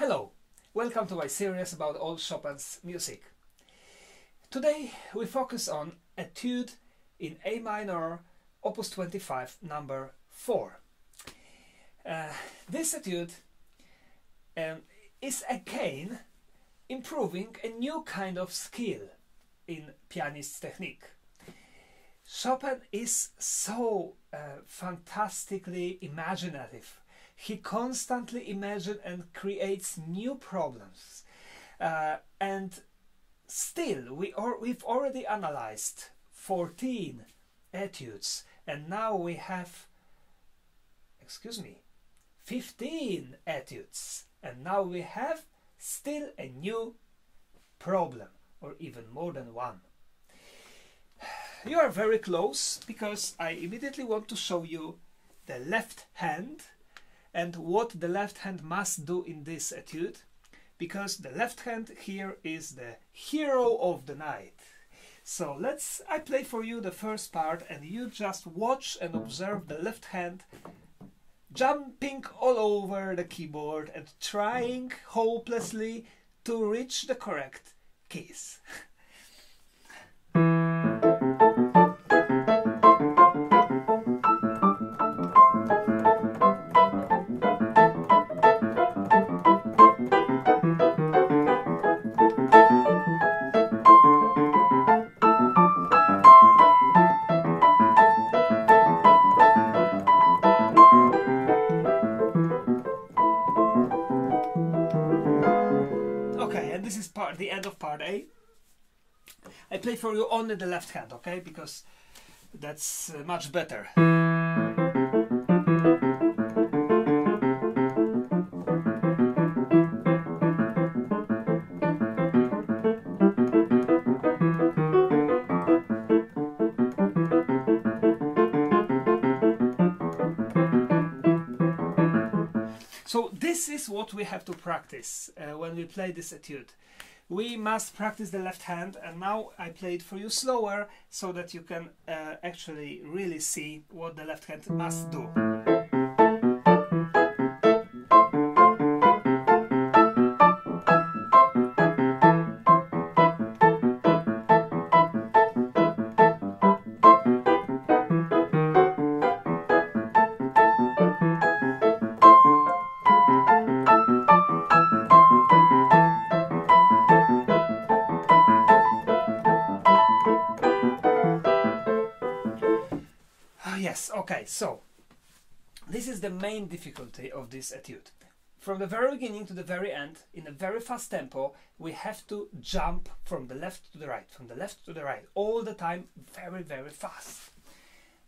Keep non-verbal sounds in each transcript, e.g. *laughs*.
Hello, welcome to my series about all Chopin's music. Today we focus on Etude in A minor, Opus 25, number 4. Uh, this etude um, is again improving a new kind of skill in pianist technique. Chopin is so uh, fantastically imaginative he constantly imagines and creates new problems. Uh, and still, we are, we've already analyzed 14 etudes, and now we have, excuse me, 15 etudes, and now we have still a new problem, or even more than one. You are very close because I immediately want to show you the left hand and what the left hand must do in this etude because the left hand here is the hero of the night. So let's I play for you the first part and you just watch and observe the left hand jumping all over the keyboard and trying hopelessly to reach the correct keys. *laughs* play for you only the left hand, okay? Because that's uh, much better. So this is what we have to practice uh, when we play this etude we must practice the left hand and now I play it for you slower so that you can uh, actually really see what the left hand must do. Okay, so this is the main difficulty of this etude. From the very beginning to the very end, in a very fast tempo, we have to jump from the left to the right, from the left to the right, all the time, very, very fast.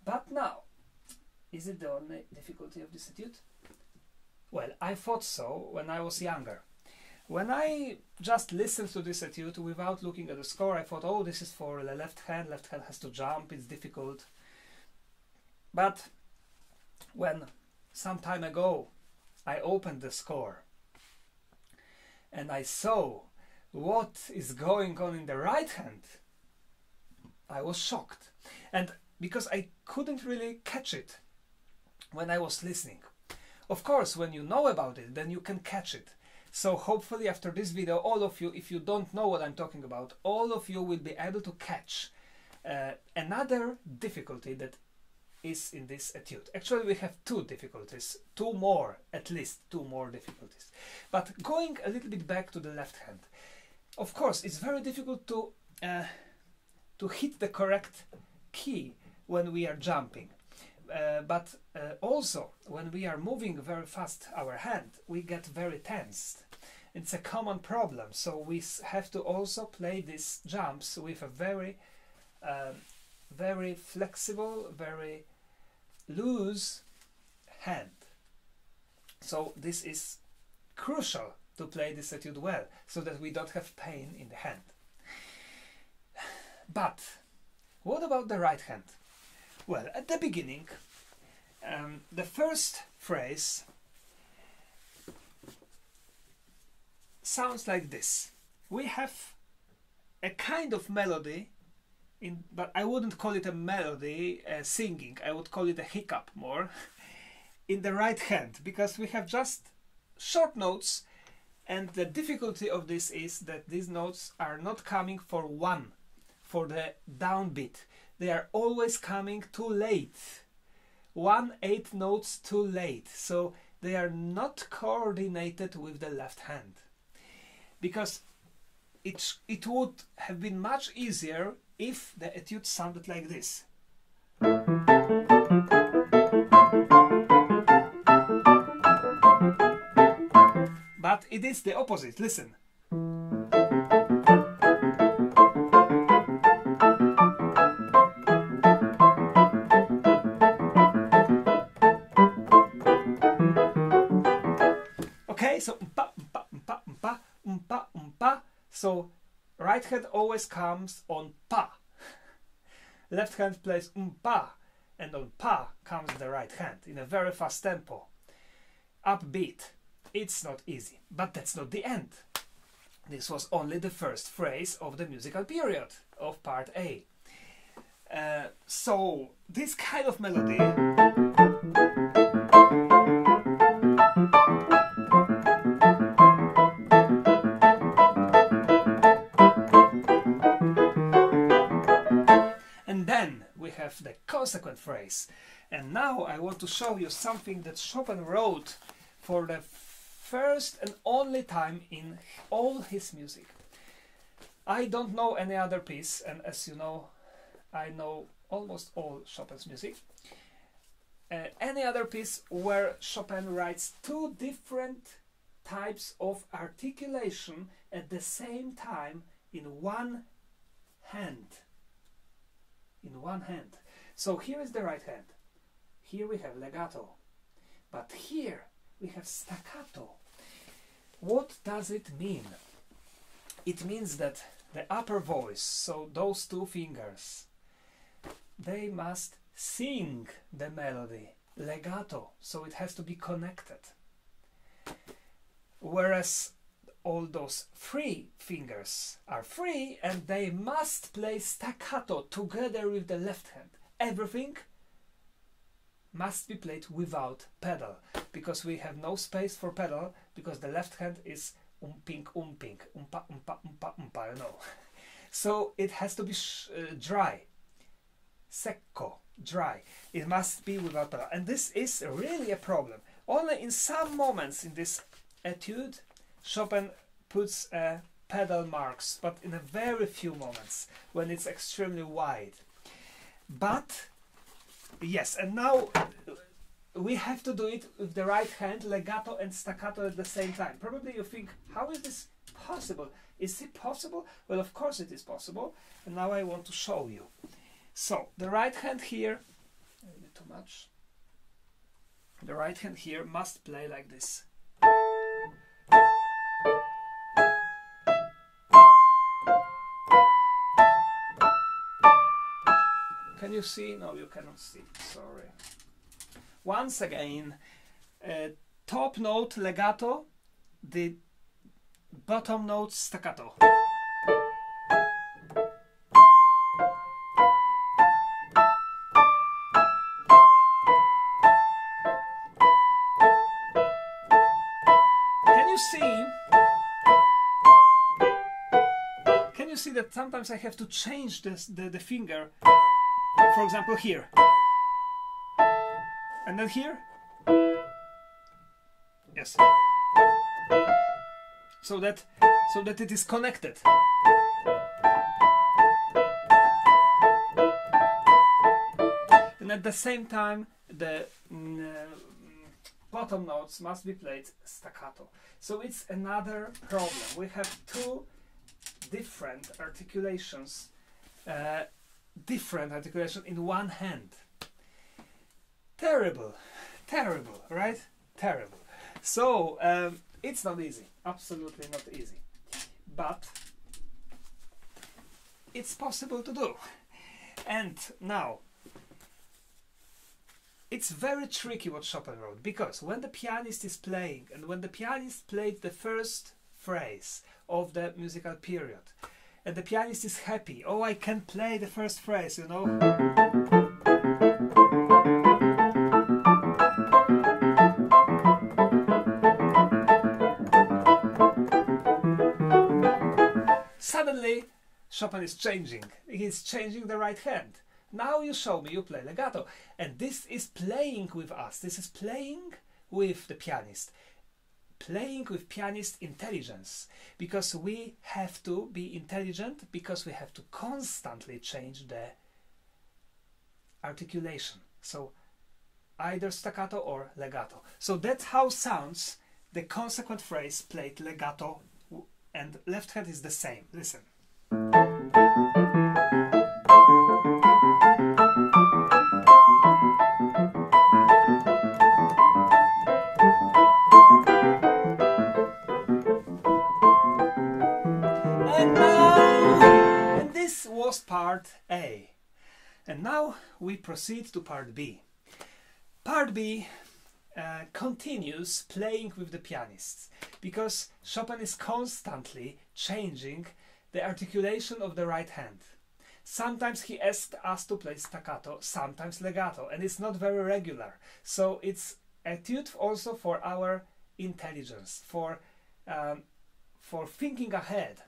But now, is it the only difficulty of this etude? Well, I thought so when I was younger. When I just listened to this etude without looking at the score, I thought, oh, this is for the left hand, left hand has to jump, it's difficult. But when some time ago I opened the score and I saw what is going on in the right hand, I was shocked. And because I couldn't really catch it when I was listening. Of course, when you know about it, then you can catch it. So hopefully after this video, all of you, if you don't know what I'm talking about, all of you will be able to catch uh, another difficulty that is in this etude. Actually, we have two difficulties, two more, at least two more difficulties. But going a little bit back to the left hand, of course, it's very difficult to uh, to hit the correct key when we are jumping. Uh, but uh, also, when we are moving very fast our hand, we get very tensed. It's a common problem, so we have to also play these jumps with a very, um, very flexible, very loose hand. So this is crucial to play this etude well, so that we don't have pain in the hand. But what about the right hand? Well, at the beginning, um, the first phrase sounds like this. We have a kind of melody in, but I wouldn't call it a melody, uh, singing. I would call it a hiccup more *laughs* in the right hand because we have just short notes And the difficulty of this is that these notes are not coming for one, for the downbeat. They are always coming too late. One eight notes too late. So they are not coordinated with the left hand. Because it, it would have been much easier if the etude sounded like this. But it is the opposite, listen. Okay, so So right hand always comes on pa. *laughs* Left hand plays umpa, and on pa comes the right hand in a very fast tempo. Upbeat. It's not easy, but that's not the end. This was only the first phrase of the musical period of part A. Uh, so, this kind of melody. Have the consequent phrase. And now I want to show you something that Chopin wrote for the first and only time in all his music. I don't know any other piece, and as you know, I know almost all Chopin's music. Uh, any other piece where Chopin writes two different types of articulation at the same time in one hand. In one hand. So here is the right hand. Here we have legato. But here we have staccato. What does it mean? It means that the upper voice, so those two fingers, they must sing the melody legato, so it has to be connected. Whereas all those three fingers are free and they must play staccato together with the left hand. Everything must be played without pedal because we have no space for pedal because the left hand is umping umping umpa umpa umpa umpa you know. *laughs* So it has to be uh, dry secco dry. It must be without pedal. And this is really a problem. Only in some moments in this etude Chopin puts uh, pedal marks but in a very few moments when it's extremely wide but Yes, and now we have to do it with the right hand, legato and staccato at the same time. Probably you think, how is this possible? Is it possible? Well, of course it is possible. And now I want to show you. So, the right hand here, too much. The right hand here must play like this. Can you see? No, you cannot see. Sorry. Once again, uh, top note legato, the bottom note staccato. Can you see? Can you see that sometimes I have to change this, the, the finger for example here. And then here? Yes. So that so that it is connected. And at the same time the mm, uh, bottom notes must be played staccato. So it's another problem. We have two different articulations uh, different articulation in one hand. Terrible, terrible, right? Terrible. So um, it's not easy, absolutely not easy, but it's possible to do. And now, it's very tricky what Chopin wrote because when the pianist is playing and when the pianist played the first phrase of the musical period, and the pianist is happy. Oh, I can play the first phrase, you know. Suddenly, Chopin is changing. He is changing the right hand. Now you show me you play legato. And this is playing with us. This is playing with the pianist. Playing with pianist intelligence. Because we have to be intelligent, because we have to constantly change the articulation. So either staccato or legato. So that's how sounds the consequent phrase played legato and left hand is the same. Listen. And now we proceed to part B. Part B uh, continues playing with the pianists because Chopin is constantly changing the articulation of the right hand. Sometimes he asks us to play staccato, sometimes legato, and it's not very regular. So it's etude also for our intelligence, for um, for thinking ahead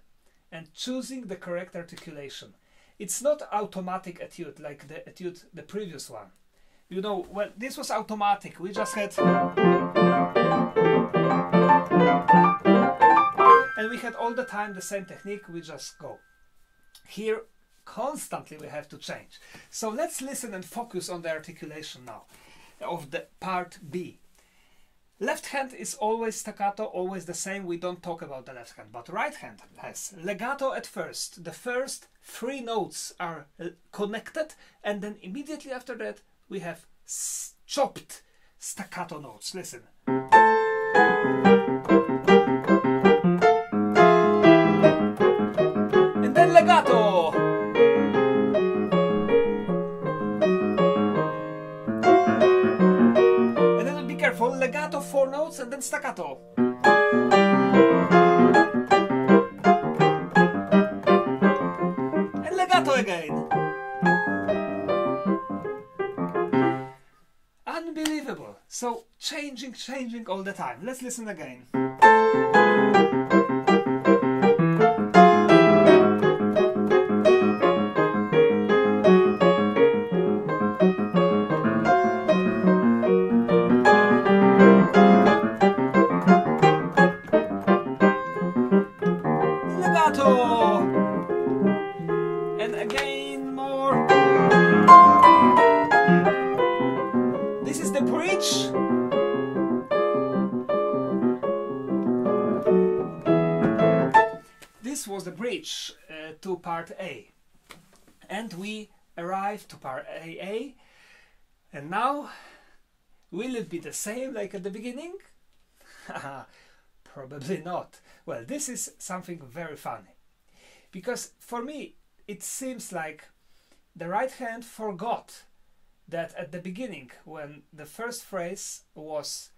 and choosing the correct articulation. It's not automatic etude like the etude the previous one. You know, well, this was automatic. We just had and we had all the time the same technique. We just go. Here, constantly we have to change. So let's listen and focus on the articulation now of the part B. Left hand is always staccato, always the same. We don't talk about the left hand, but right hand has legato at first. The first three notes are uh, connected, and then immediately after that we have chopped staccato notes. Listen. And then legato. And then be careful, legato four notes and then staccato. Changing, changing all the time. Let's listen again. Legato! And again was uh, to part A. And we arrive to part AA. And now, will it be the same like at the beginning? *laughs* Probably not. Well, this is something very funny. Because for me, it seems like the right hand forgot that at the beginning, when the first phrase was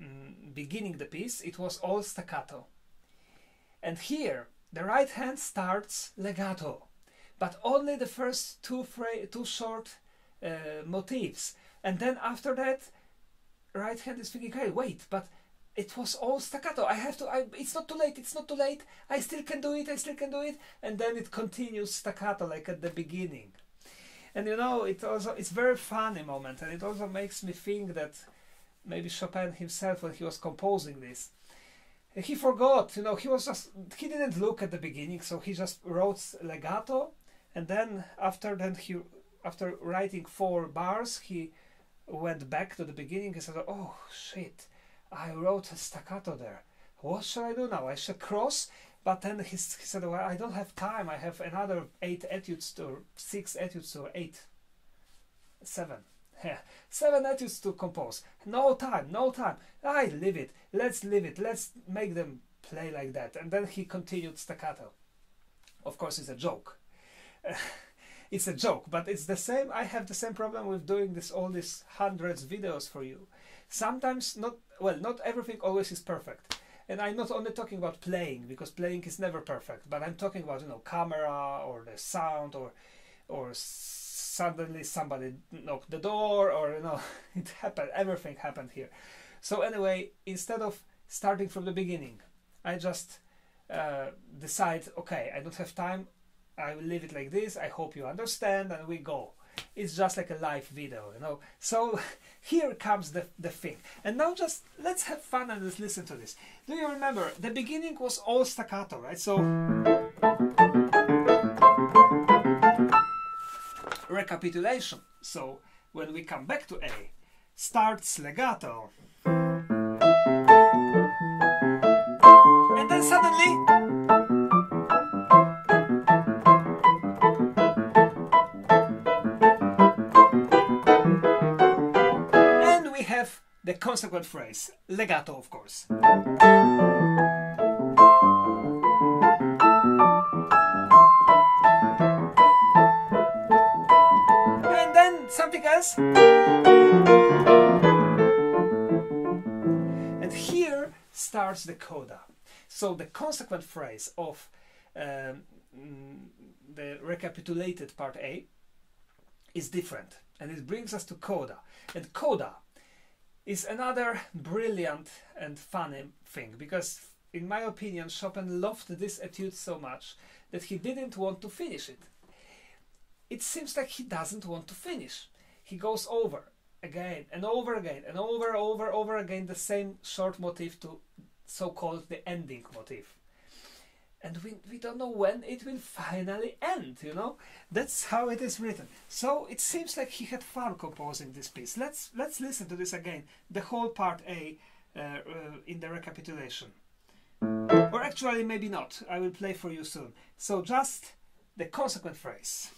mm, beginning the piece, it was all staccato. And here, the right hand starts legato, but only the first two, two short uh, motifs. And then after that, right hand is thinking, hey, wait, but it was all staccato. I have to, I, it's not too late, it's not too late. I still can do it, I still can do it. And then it continues staccato like at the beginning and you know it also it's very funny moment and it also makes me think that maybe chopin himself when he was composing this he forgot you know he was just he didn't look at the beginning so he just wrote legato and then after then he after writing four bars he went back to the beginning and said oh shit i wrote a staccato there what shall i do now i should cross but then he, he said, well, I don't have time. I have another eight etudes to, six etudes or eight, seven. *laughs* Seven etudes to compose. No time, no time. I leave it. Let's leave it. Let's make them play like that. And then he continued staccato. Of course, it's a joke. *laughs* it's a joke, but it's the same. I have the same problem with doing this all these hundreds videos for you. Sometimes not well, not everything always is perfect. And I'm not only talking about playing because playing is never perfect, but I'm talking about you know camera or the sound or or suddenly somebody knocked the door or you know *laughs* it happened. Everything happened here. So anyway, instead of starting from the beginning, I just uh, decide okay, I don't have time. I will leave it like this. I hope you understand, and we go. It's just like a live video, you know. So *laughs* here comes the, the thing. And now just let's have fun and let's listen to this. Do you remember the beginning was all staccato, right? So recapitulation. So when we come back to A, starts legato. And then suddenly and we have the consequent phrase, legato of course. Then. And here starts the coda. So the consequent phrase of um, the recapitulated part A is different and it brings us to coda. And coda is another brilliant and funny thing because in my opinion Chopin loved this etude so much that he didn't want to finish it. It seems like he doesn't want to finish. He goes over again and over again and over over over again the same short motif to so-called the ending motif. And we, we don't know when it will finally end you know? That's how it is written. So it seems like he had fun composing this piece. Let's let's listen to this again the whole part a uh, uh, in the recapitulation. Or actually maybe not. I will play for you soon. So just the consequent phrase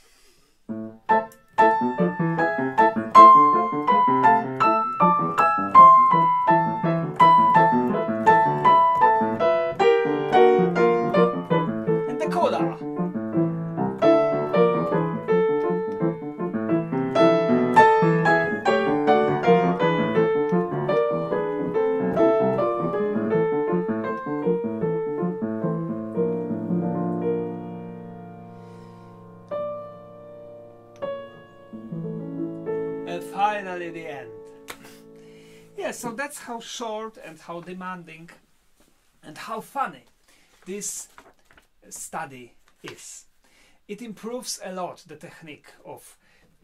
finally the end. Yeah, so that's how short and how demanding and how funny this study is. It improves a lot the technique of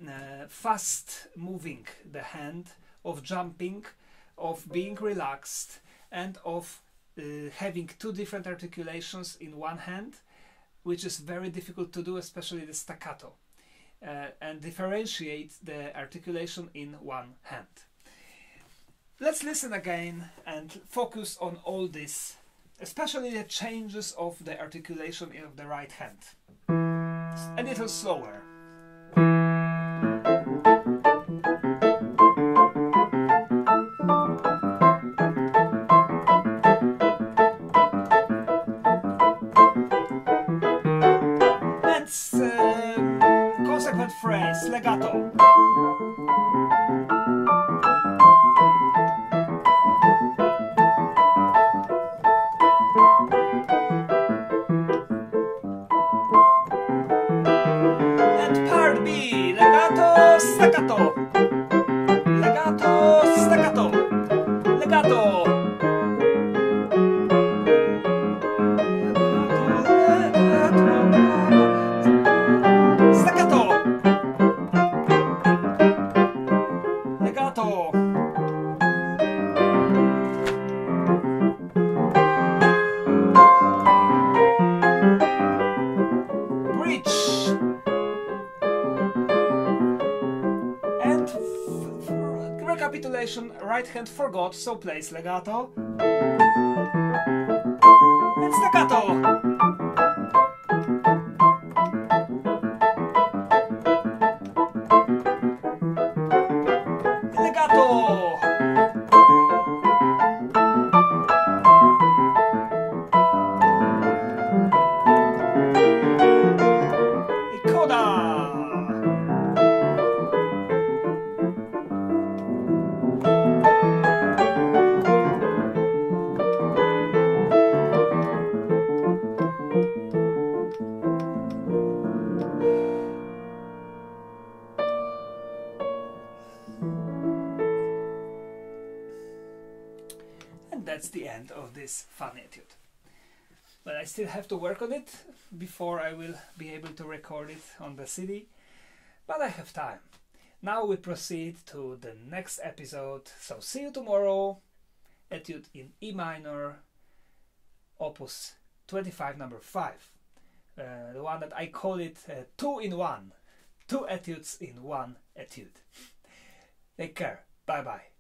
uh, fast moving the hand, of jumping, of being relaxed, and of uh, having two different articulations in one hand, which is very difficult to do, especially the staccato, uh, and differentiate the articulation in one hand. Let's listen again and focus on all this, especially the changes of the articulation of the right hand. A little slower. Legato, hand forgot, so plays legato. That's the end of this fun etude. but I still have to work on it before I will be able to record it on the CD. But I have time. Now we proceed to the next episode. So see you tomorrow. Etude in E minor, opus 25, number 5. Uh, the one that I call it uh, two in one. Two etudes in one etude. Take care. Bye bye.